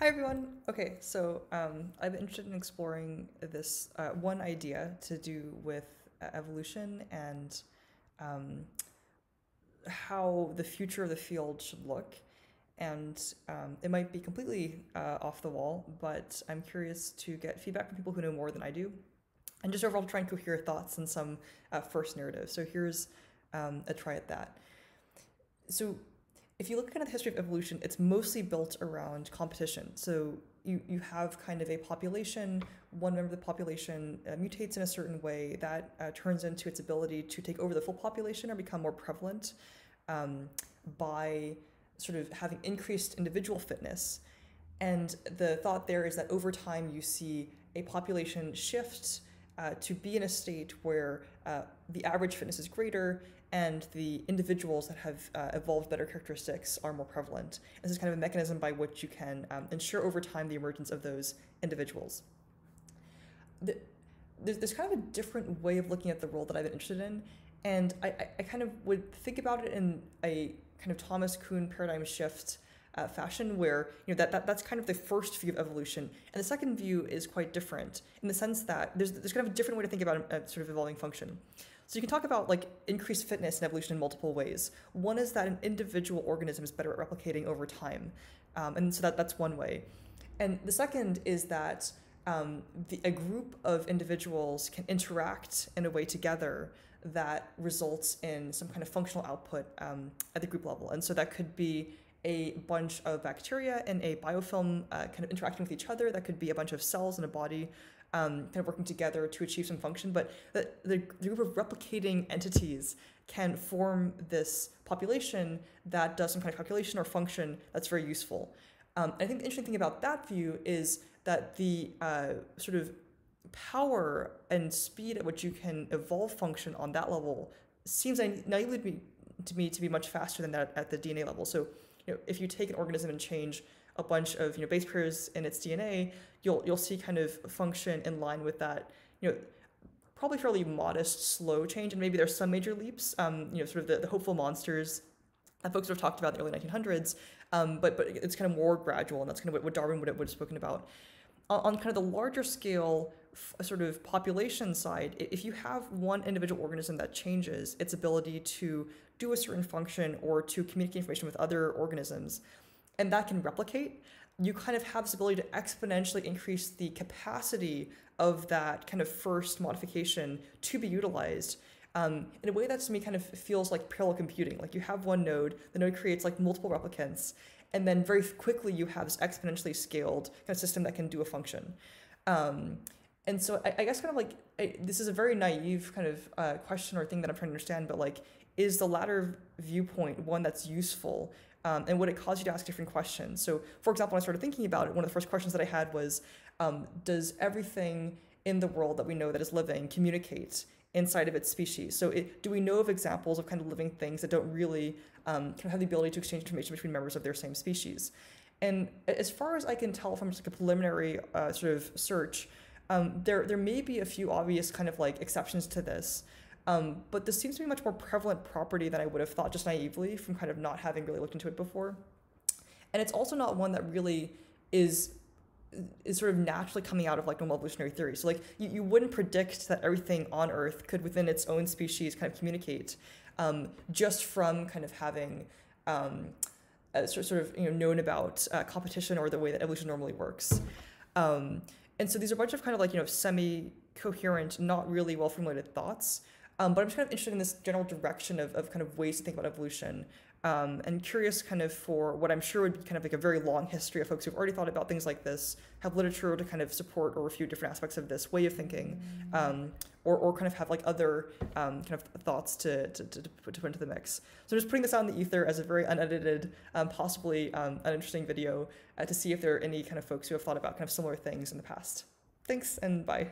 Hi everyone. Okay, so um, I've been interested in exploring this uh, one idea to do with uh, evolution and um, how the future of the field should look. And um, it might be completely uh, off the wall, but I'm curious to get feedback from people who know more than I do, and just overall try and cohere thoughts in some uh, first narrative. So here's um, a try at that. So if you look at the history of evolution, it's mostly built around competition. So you, you have kind of a population, one member of the population uh, mutates in a certain way that uh, turns into its ability to take over the full population or become more prevalent um, by sort of having increased individual fitness. And the thought there is that over time you see a population shift uh, to be in a state where uh, the average fitness is greater and the individuals that have uh, evolved better characteristics are more prevalent. This is kind of a mechanism by which you can um, ensure over time the emergence of those individuals. The, there's, there's kind of a different way of looking at the role that I've been interested in, and I, I, kind of would think about it in a kind of Thomas Kuhn paradigm shift uh, fashion where you know that, that that's kind of the first view of evolution and the second view is quite different in the sense that there's there's kind of a different way to think about a, a sort of evolving function so you can talk about like increased fitness and evolution in multiple ways. One is that an individual organism is better at replicating over time, um, and so that that's one way. And the second is that um, the, a group of individuals can interact in a way together that results in some kind of functional output um, at the group level. And so that could be a bunch of bacteria in a biofilm uh, kind of interacting with each other. That could be a bunch of cells in a body um, kind of working together to achieve some function, but the, the, the, group of replicating entities can form this population that does some kind of calculation or function that's very useful. Um, I think the interesting thing about that view is that the uh, sort of power and speed at which you can evolve function on that level seems naively to me, to be much faster than that at the DNA level. So, you know, if you take an organism and change a bunch of you know base pairs in its DNA, you'll you'll see kind of function in line with that. You know, probably fairly modest, slow change, and maybe there's some major leaps. Um, you know, sort of the, the hopeful monsters that folks have talked about in the early 1900s, um, but but it's kind of more gradual, and that's kind of what, what Darwin would have, would have spoken about. On kind of the larger scale, sort of population side, if you have one individual organism that changes its ability to do a certain function or to communicate information with other organisms, and that can replicate, you kind of have this ability to exponentially increase the capacity of that kind of first modification to be utilized um, in a way that to me kind of feels like parallel computing. Like you have one node, the node creates like multiple replicants, and then very quickly you have this exponentially scaled kind of system that can do a function. Um, and so I, I, guess kind of like I, this is a very naive kind of uh, question or thing that I'm trying to understand, but like is the latter viewpoint one that's useful um, and would it cause you to ask different questions? So, for example, when I started thinking about it, one of the first questions that I had was um, Does everything in the world that we know that is living communicate inside of its species? So, it, do we know of examples of kind of living things that don't really um, kind of have the ability to exchange information between members of their same species? And as far as I can tell from just like a preliminary uh, sort of search, um, there there may be a few obvious kind of like exceptions to this. Um, but this seems to be a much more prevalent property than I would have thought just naively from kind of not having really looked into it before. And it's also not one that really is is sort of naturally coming out of like normal evolutionary theory. So like you, you wouldn't predict that everything on Earth could within its own species kind of communicate um, just from kind of having um, sort, sort of you know known about uh, competition or the way that evolution normally works. Um, and so these are a bunch of kind of like you know semi-coherent, not really well formulated thoughts um, but I'm just kind of interested in this general direction of, of kind of ways to think about evolution um, and curious kind of for what I'm sure would be kind of like a very long history of folks who've already thought about things like this, have literature to kind of support or refute different aspects of this way of thinking, um, or, or kind of have like other um, kind of thoughts to, to, to, put, to put into the mix. So I'm just putting this out in the ether as a very unedited, um, possibly um, an interesting video uh, to see if there are any kind of folks who have thought about kind of similar things in the past. Thanks and bye.